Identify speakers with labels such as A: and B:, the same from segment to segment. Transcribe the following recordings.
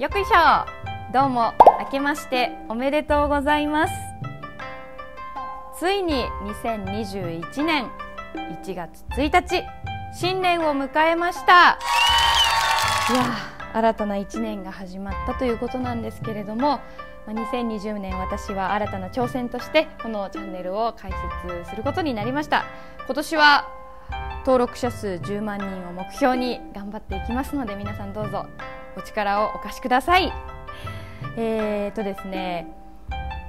A: よくいしょ。どうも明けましておめでとうございます。ついに2021年1月1日新年を迎えました。いや新たな1年が始まったということなんですけれども2020年私は新たな挑戦としてこのチャンネルを開設することになりました。今年は登録者数10万人を目標に頑張っていきますので皆さんどうぞお力をお貸しください。えーとですね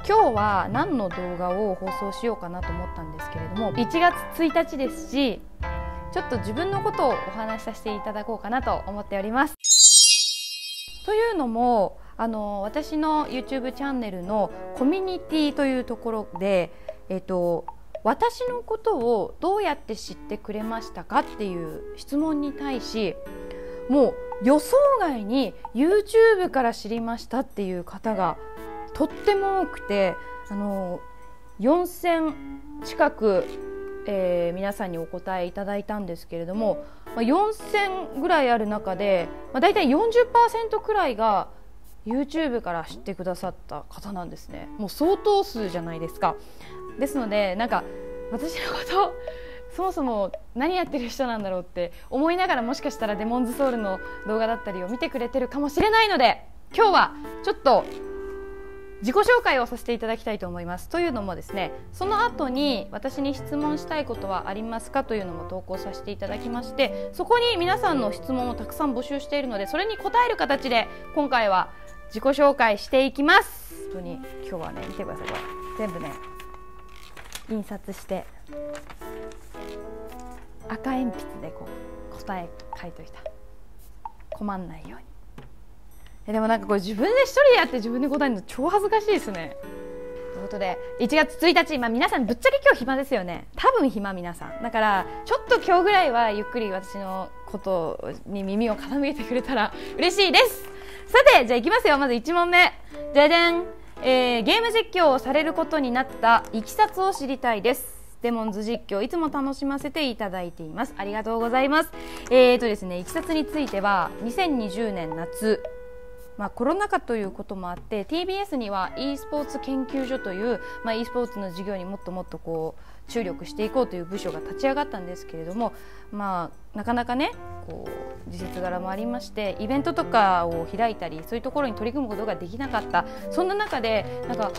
A: 今日は何の動画を放送しようかなと思ったんですけれども1月1日ですしちょっと自分のことをお話しさせていただこうかなと思っております。というのもあの私の YouTube チャンネルのコミュニティというところで、えっと、私のことをどうやって知ってくれましたかっていう質問に対しもう予想外に YouTube から知りましたっていう方がとっても多くてあの4000近く、えー、皆さんにお答えいただいたんですけれども、まあ、4000ぐらいある中で、まあ、大体40%くらいが YouTube から知ってくださった方なんですね。もう相当数じゃないですか。ですのでなんか私のことそもそも何やってる人なんだろうって思いながらもしかしたらデモンズソウルの動画だったりを見てくれてるかもしれないので今日はちょっと自己紹介をさせていただきたいと思います。というのもですねその後に私に質問したいことはありますかというのも投稿させていただきましてそこに皆さんの質問をたくさん募集しているのでそれに答える形で今回は自己紹介していきます。本当に今日はね見てくださいこれ。全部ね印刷して。赤鉛筆でこう答え書いといた。困んないように。えでもなんかこれ自分で一人でやって自分で答えるの超恥ずかしいですね。ということで1月1日、まあ、皆さんぶっちゃけ今日暇ですよね。多分暇皆さん。だからちょっと今日ぐらいはゆっくり私のことに耳を傾けてくれたら 嬉しいです。さてじゃあいきますよ。まず1問目。じゃじゃん、えー、ゲーム実況をされることになったいきさつを知りたいです。デモンズ実況いつも楽しませていただいています。ありがとうございます。えーとですねいきさつについては2020年夏まあ、コロナ禍ということもあって TBS には e スポーツ研究所という、まあ、e スポーツの授業にもっともっとこう注力していこうという部署が立ち上がったんですけれども、まあ、なかなかねこう事実柄もありましてイベントとかを開いたりそういうところに取り組むことができなかった。そんな中でなんか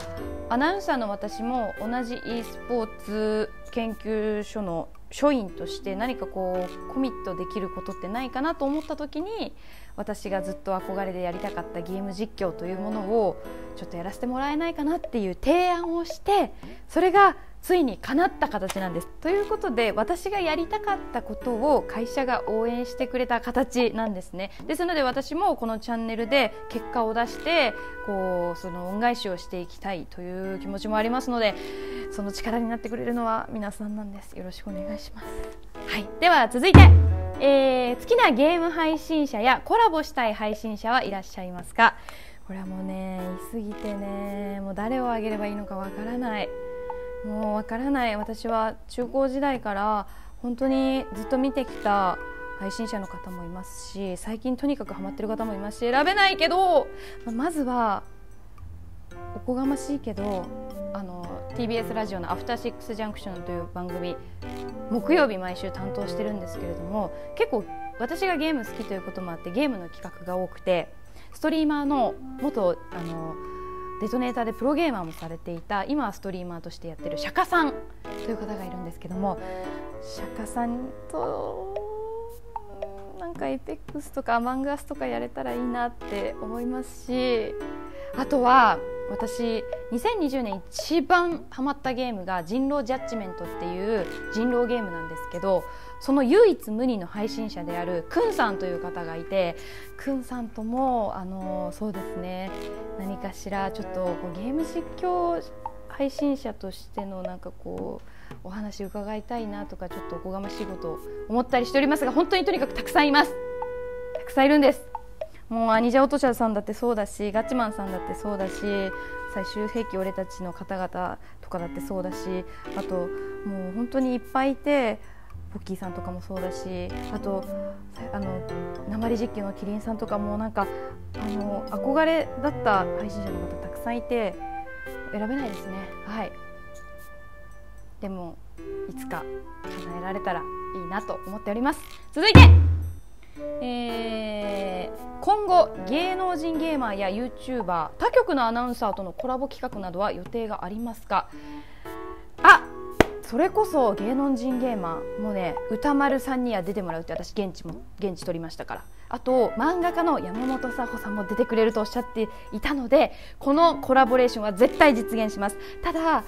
A: アナウンサーの私も同じ e スポーツ研究所の所員として何かこうコミットできることってないかなと思った時に私がずっと憧れでやりたかったゲーム実況というものをちょっとやらせてもらえないかなっていう提案をしてそれがついに叶った形なんです。ということで私がやりたかったことを会社が応援してくれた形なんですね。ですので私もこのチャンネルで結果を出してこうその恩返しをしていきたいという気持ちもありますのでその力になってくれるのは皆さんなんです。よろしくお願いします。はい、では続いて、えー、好きなゲーム配信者やコラボしたい配信者はいらっしゃいますか？これはもうね言い過ぎてねもう誰をあげればいいのかわからない。もうわからない。私は中高時代から本当にずっと見てきた配信者の方もいますし最近とにかくハマってる方もいますし選べないけどまずはおこがましいけどあの TBS ラジオの「アフターシックスジャンクション」という番組木曜日毎週担当してるんですけれども結構私がゲーム好きということもあってゲームの企画が多くてストリーマーの元あのデトネーターでプロゲーマーもされていた今はストリーマーとしてやってる釈迦さんという方がいるんですけども釈迦さんとなんかエペックスとかアマンガスとかやれたらいいなって思いますしあとは私2020年一番ハマったゲームが人狼ジャッジメントっていう人狼ゲームなんですけどその唯一無二の配信者であるくんさんという方がいてくんさんともあのそうですね何かしらちょっとこうゲーム実況配信者としてのなんかこうお話伺いたいなとかちょっとおこがましいことを思ったりしておりますが本当にとにかくたくさんいます。たくさんいるんです。もうアニジャオトシャさんだってそうだしガチマンさんだってそうだし最終兵器俺たちの方々とかだってそうだしあともう本当にいっぱいいてポッキーさんとかもそうだしあとあの鉛実況のキリンさんとかもなんかあの憧れだった配信者の方たくさんいて選べないですね。はい。でもいつか叶えられたらいいなと思っております。続いてえー、今後芸能人ゲーマーや YouTuber 他局のアナウンサーとのコラボ企画などは予定がありますか？あそれこそ芸能人ゲーマーもね歌丸さんには出てもらうって私現地も現地取りましたから。あと漫画家の山本佐穂さんも出てくれるとおっしゃっていたのでこのコラボレーションは絶対実現します。ただ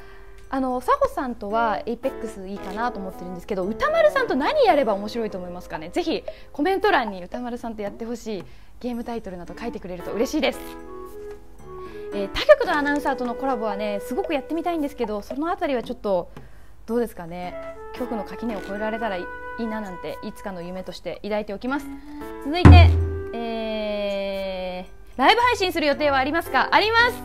A: あの佐穂さんとは Apex いいかなと思ってるんですけど宇多丸さんと何やれば面白いと思いますかね？ぜひコメント欄に宇多丸さんとやってほしいゲームタイトルなど書いてくれると嬉しいです、えー、他局のアナウンサーとのコラボはねすごくやってみたいんですけどその辺りはちょっとどうですかね？局の垣根を越えられたらいいななんていつかの夢として抱いておきます。続いて、えー、ライブ配信する予定はありますか？あります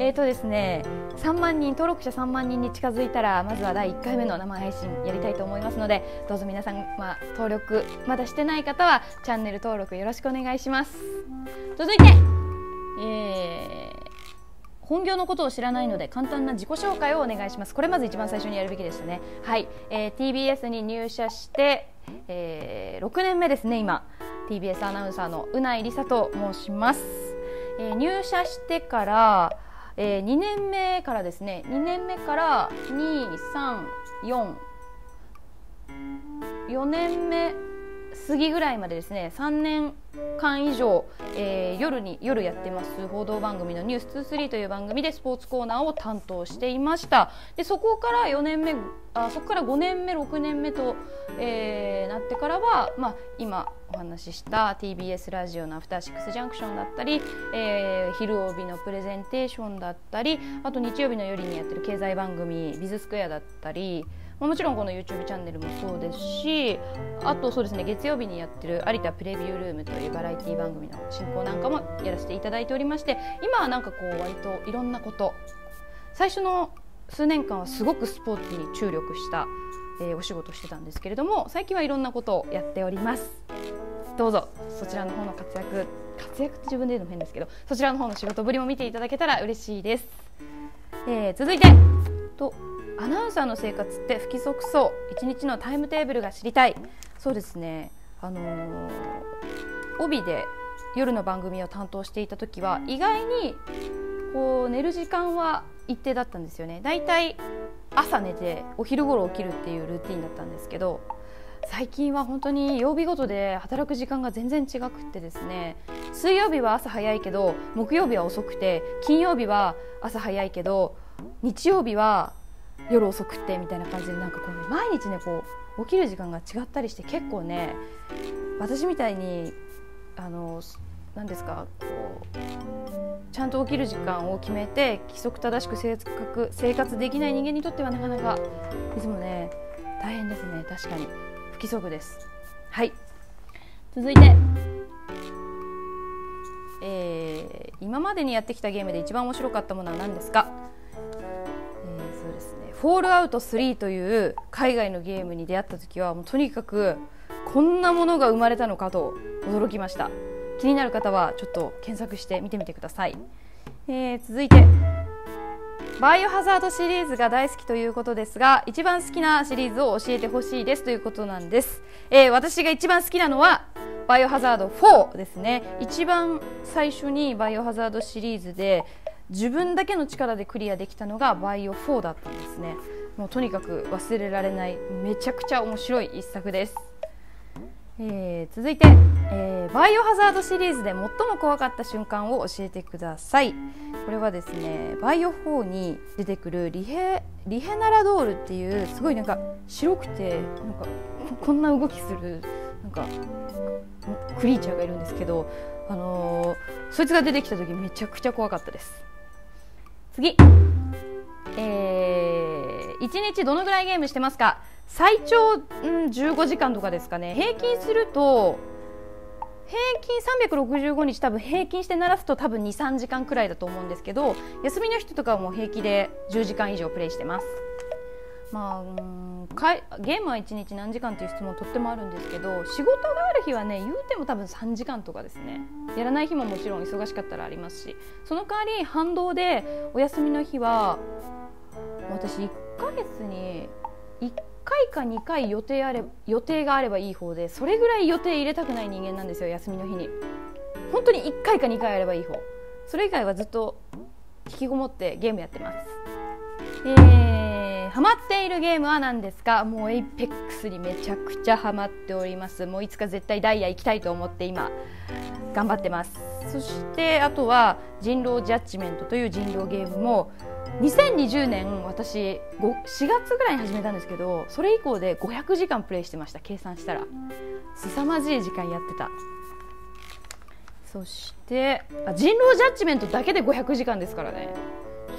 A: えーとですね3万人登録者3万人に近づいたらまずは第1回目の生配信やりたいと思いますのでどうぞ皆さん、まあ、登録まだしてない方はチャンネル登録よろしくお願いします。続いて、えー、本業のことを知らないので簡単な自己紹介をお願いします。これまず一番最初にやるべきでしたね。はい、えー、TBS に入社して、えー、6年目ですね今。TBS アナウンサーのうないりさと申します、えー、入社してからえー、2年目からですね。2年目から234 4年目過ぎぐらいまでですね3年間以上、えー、夜に夜やってます報道番組の「ニュース2 3という番組でスポーツコーナーを担当していました。でそこから4年目あそこから5年目6年目と、えー、なってからは、まあ、今お話しした TBS ラジオの「アフターシックスジャンクション」だったり、えー、昼帯のプレゼンテーションだったりあと日曜日の夜にやってる経済番組「ビズスクエア」だったりもちろんこの YouTube チャンネルもそうですしあとそうですね月曜日にやってる有田プレビュールームというバラエティ番組の進行なんかもやらせていただいておりまして今はなんかこう割といろんなこと最初の数年間はすごくスポーツに注力した、えー、お仕事してたんですけれども最近はいろんなことをやっております。どうぞそちらの方の活躍活躍って自分で言うのも変ですけどそちらの方の仕事ぶりも見ていただけたら嬉しいです、えー、続いてとアナウンサーの生活って不規則そう。一日のタイムテーブルが知りたい。そうですね。あのー、帯で夜の番組を担当していた時は意外にこう寝る時間は一定だったんですよね。だいたい朝寝てお昼頃起きるっていうルーティンだったんですけど最近は本当に曜日ごとで働く時間が全然違くってですね。水曜日は朝早いけど木曜日は遅くて金曜日は朝早いけど日曜日は夜遅くてみたいな感じでなんかこう、毎日ねこう起きる時間が違ったりして結構ね私みたいにあの何ですかこうちゃんと起きる時間を決めて規則正しく生活生活できない人間にとってはなかなかいつもね大変ですね。確かに。不規則です。はい。続いて。えー、今までにやってきたゲームで一番面白かったものは何ですか？フォールアウト3という海外のゲームに出会った時はもうとにかくこんなものが生まれたのかと驚きました。気になる方はちょっと検索して見てみてください、えー、続いてバイオハザードシリーズが大好きということですが一番好きなシリーズを教えてほしいですということなんです、えー、私が一番好きなのはバイオハザード4ですね。一番最初にバイオハザードシリーズで自分だけの力でクリアできたのがバイオ4だったんですね。もうとにかく忘れられないめちゃくちゃ面白い一作です、えー、続いて、えー、バイオハザードシリーズで最も怖かった瞬間を教えてください。これはですねバイオ4に出てくるリヘリヘナラドールっていうすごいなんか白くてなんかこんな動きするなんかクリーチャーがいるんですけどあのー、そいつが出てきた時めちゃくちゃ怖かったです。次。えー、1日どのぐらいゲームしてますか？最長、うん、15時間とかですかね。平均すると平均365日多分平均して鳴らすと多分23時間くらいだと思うんですけど休みの人とかはもう平気で10時間以上プレイしてます。まあんかいゲームは1日何時間という質問とってもあるんですけど仕事がある日はね言うても多分3時間とかですね。やらない日ももちろん忙しかったらありますしその代わり反動でお休みの日は私1ヶ月に1回か2回予定あれ予定があればいい方でそれぐらい予定入れたくない人間なんですよ休みの日に。本当に1回か2回あればいい方。それ以外はずっと引きこもってゲームやってます。えー、ハマっているゲームは何ですか？もう Apex にめちゃくちゃハマっております。もういつか絶対ダイヤ行きたいと思って今頑張ってます。そしてあとは人狼ジャッジメントという人狼ゲームも2020年私4月ぐらいに始めたんですけどそれ以降で500時間プレイしてました計算したら。凄まじい時間やってた。そしてあ人狼ジャッジメントだけで500時間ですからね。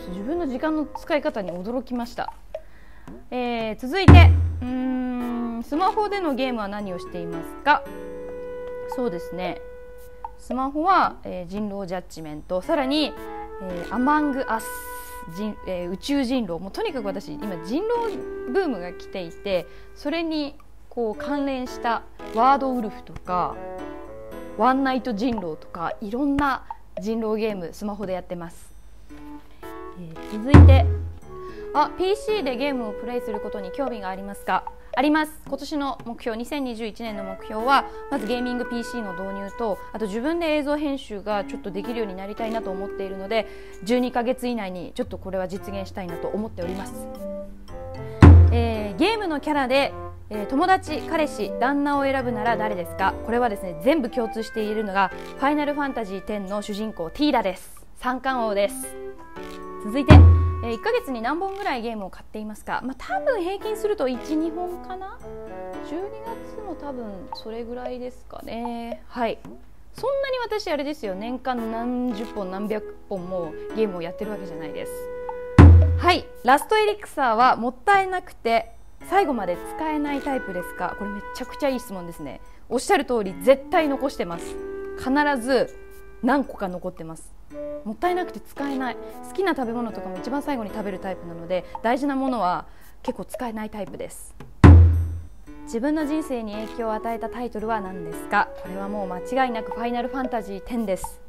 A: 自分の時間の使い方に驚きました、えー、続いてうんスマホでのゲームは何をしていますか？そうですね。スマホは、えー、人狼ジャッジメント。さらに、えー、アマングアス人、えー、宇宙人狼。もうとにかく私今人狼ブームが来ていてそれにこう関連したワードウルフとかワンナイト人狼とかいろんな人狼ゲームスマホでやってます、えー、続いてあ PC でゲームをプレイすることに興味がありますか？あります。今年の目標2021年の目標はまずゲーミング PC の導入とあと自分で映像編集がちょっとできるようになりたいなと思っているので12ヶ月以内にちょっとこれは実現したいなと思っております、えー、ゲームのキャラでえー、友達彼氏旦那を選ぶなら誰ですか？これはですね全部共通しているのが「ファイナルファンタジー10」の主人公ティーダです。三冠王です。続いて、えー、1ヶ月に何本ぐらいゲームを買っていますか？まあ多分平均すると12本かな？12月も多分それぐらいですかね。はい。そんなに私あれですよ。年間何十本何百本もゲームをやってるわけじゃないです。はい。ラストエリクサーはもったいなくて最後まで使えないタイプですか？これめちゃくちゃいい質問ですね。おっしゃる通り絶対残してます。必ず何個か残ってます。もったいなくて使えない。好きな食べ物とかも一番最後に食べるタイプなので大事なものは結構使えないタイプです。自分の人生に影響を与えたタイトルは何ですか？これはもう間違いなくファイナルファンタジー10です。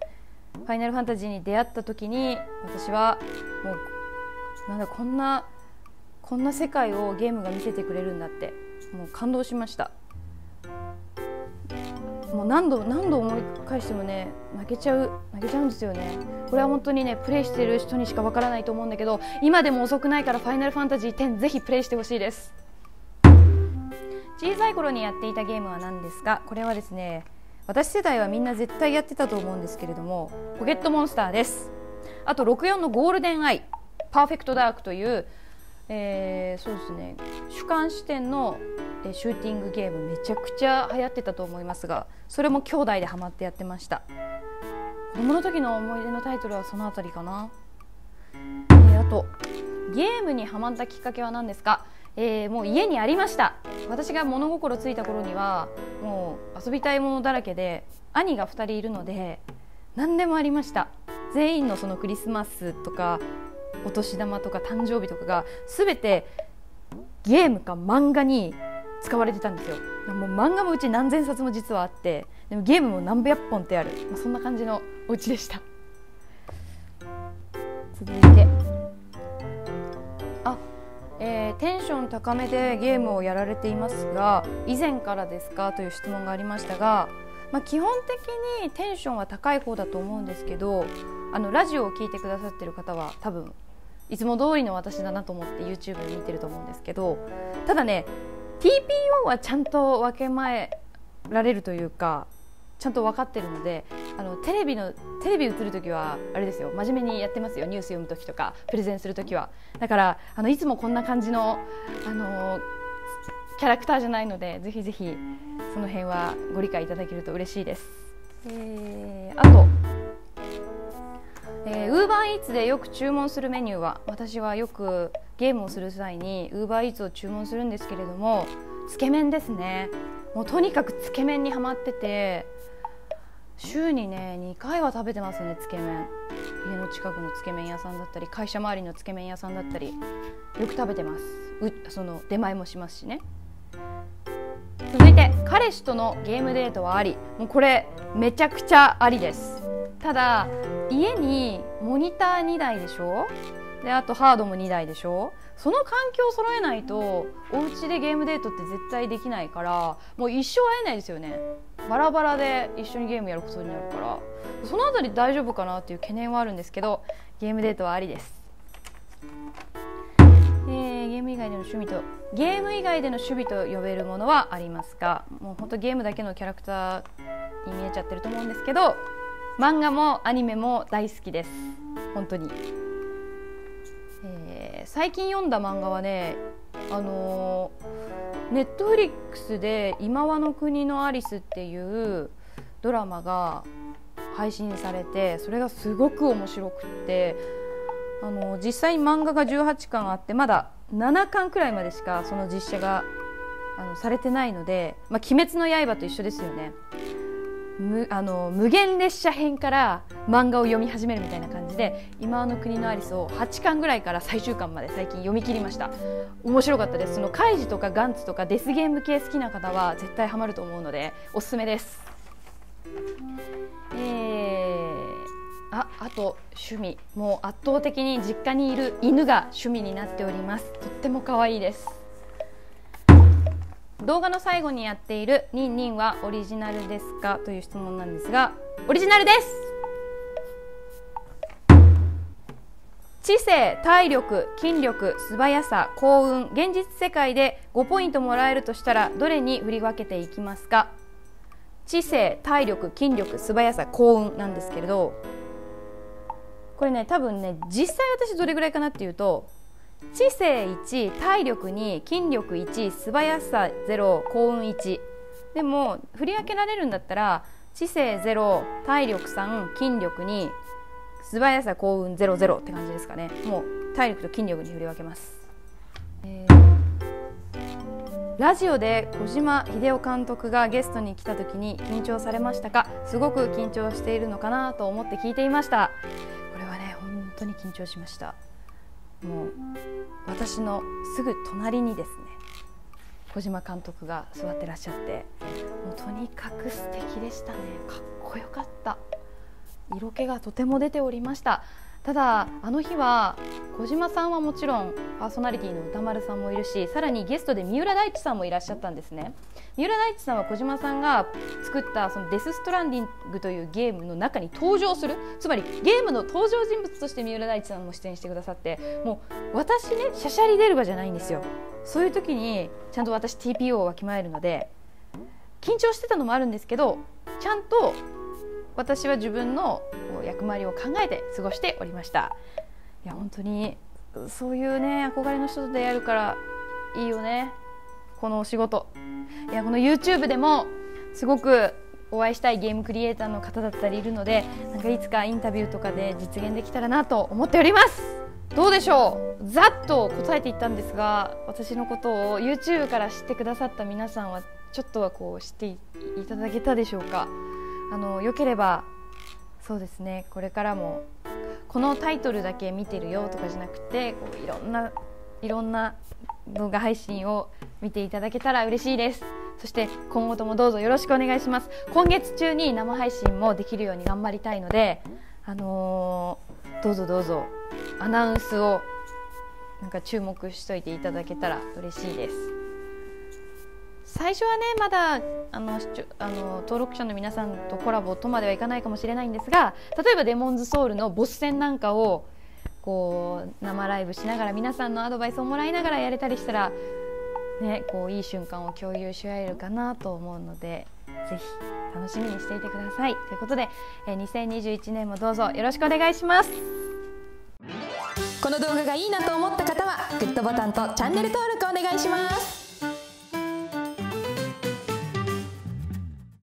A: ファイナルファンタジーに出会った時に私はもうなんだこんなこんな世界をゲームが見せてくれるんだってもう感動しました。もう何度何度思い返してもね泣けちゃう泣けちゃうんですよね。これは本当にねプレイしてる人にしかわからないと思うんだけど今でも遅くないから「ファイナルファンタジー10」ぜひプレイしてほしいです。小さい頃にやっていたゲームは何ですか？これはですね私世代はみんな絶対やってたと思うんですけれどもポケットモンスターです。あと64のゴールデンアイパーフェクトダークというえー、そうですね主観視点のシューティングゲームめちゃくちゃ流行ってたと思いますがそれも兄弟でハマってやってました。子供の時の思い出のタイトルはその辺りかな、えー、あとゲームにハマったきっかけは何ですか、えー、もう家にありました。私が物心ついた頃にはもう遊びたいものだらけで兄が2人いるので何でもありました。全員のそのクリスマスとかお年玉とか誕生日とかが全てゲームか漫画に使われてたんですよ。もう漫画もうち何千冊も実はあってでもゲームも何百本ってある、まあ、そんな感じのお家でした。続いて。あ、えー、テンション高めでゲームをやられていますが以前からですか？という質問がありましたが、まあ、基本的にテンションは高い方だと思うんですけどあのラジオを聴いてくださってる方は多分いつも通りの私だなと思って YouTube 見てると思うんですけどただね TPO はちゃんと分け前られるというかちゃんと分かってるのであのテレビのテレビ映る時はあれですよ。真面目にやってますよ。ニュース読む時とかプレゼンする時は。だからあのいつもこんな感じのあのキャラクターじゃないのでぜひぜひその辺はご理解いただけると嬉しいです。えー、あとえ、ウーバーイーツでよく注文するメニューは私はよくゲームをする際にウーバーイーツを注文するんですけれどもつけ麺ですね。もうとにかくつけ麺にはまってて週にね2回は食べてますねつけ麺。家の近くのつけ麺屋さんだったり会社周りのつけ麺屋さんだったりよく食べてます。うその出前もしますしね。続いて彼氏とのゲームデートはありもうこれめちゃくちゃありです。ただ家にモニター2台でしょ？であとハードも2台でしょ？その環境を揃えないとお家でゲームデートって絶対できないからもう一生会えないですよね。バラバラで一緒にゲームやることになるから。その辺り大丈夫かなっていう懸念はあるんですけどゲームデートはありです、えー、ゲーム以外での趣味とゲーム以外での趣味と呼べるものはありますがもうほんとゲームだけのキャラクターに見えちゃってると思うんですけど漫画もアニメも大好きです本当にえー、最近読んだ漫画はねあのネットフリックスで「今和の国のアリス」っていうドラマが配信されてそれがすごく面白くってあの実際に漫画が18巻あってまだ7巻くらいまでしかその実写があのされてないので「まあ、鬼滅の刃」と一緒ですよね。むあの無限列車編から漫画を読み始めるみたいな感じで今の国のアリスを8巻ぐらいから最終巻まで最近読み切りました。面白かったです。そのカイジとかガンツとかデスゲーム系好きな方は絶対ハマると思うのでおすすめです。えー、ああと趣味。もう圧倒的に実家にいる犬が趣味になっております。とっても可愛いです。動画の最後にやっている「ニンニンはオリジナルですか?」という質問なんですがオリジナルです知性体力筋力素早さ幸運現実世界で5ポイントもらえるとしたらどれに振り分けていきますか？知性体力筋力素早さ幸運なんですけれどこれね多分ね実際私どれぐらいかなっていうと知性1体力2筋力1素早さ0幸運1でも振り分けられるんだったら知性0体力3筋力2素早さ幸運00って感じですかね。もう体力と筋力に振り分けます、えー、ラジオで小島秀夫監督がゲストに来た時に緊張されましたか？すごく緊張しているのかなと思って聞いていました。これはね本当に緊張しました。もう私のすぐ隣にですね小島監督が座ってらっしゃってもうとにかく素敵でしたね。かっこよかった。色気がとても出ておりました。ただあの日は小島さんはもちろんパーソナリティの歌丸さんもいるしさらにゲストで三浦大知さんもいらっしゃったんですね。三浦大知さんは小島さんが作ったそのデス・ストランディングというゲームの中に登場するつまりゲームの登場人物として三浦大知さんも出演してくださってもう私ねしゃしゃり出る場じゃないんですよ。そういう時にちゃんと私 TPO をわきまえるので緊張してたのもあるんですけどちゃんと私は自分の役割を考えて過ごしておりました。いや本当にそういうね憧れの人と出会えるからいいよね。このお仕事。いやこの YouTube でもすごくお会いしたいゲームクリエイターの方だったりいるのでなんかいつかインタビューとかで実現できたらなと思っております。どうでしょう？ざっと答えていったんですが私のことを YouTube から知ってくださった皆さんはちょっとはこう知っていただけたでしょうか？あのよければそうですねこれからもこのタイトルだけ見てるよとかじゃなくてこういろんないろんな動画配信を見ていただけたら嬉しいです。そして今後ともどうぞよろしくお願いします。今月中に生配信もできるように頑張りたいのであのー、どうぞどうぞアナウンスをなんか注目しといていただけたら嬉しいです。最初はねまだあのあの登録者の皆さんとコラボとまではいかないかもしれないんですが例えばデモンズソウルのボス戦なんかをこう生ライブしながら皆さんのアドバイスをもらいながらやれたりしたら、ね、こういい瞬間を共有し合えるかなと思うのでぜひ楽しみにしていてください。ということで、え2021年もどうぞよろしくお願いします。
B: この動画がいいなと思った方はグッドボタンとチャンネル登録お願いします。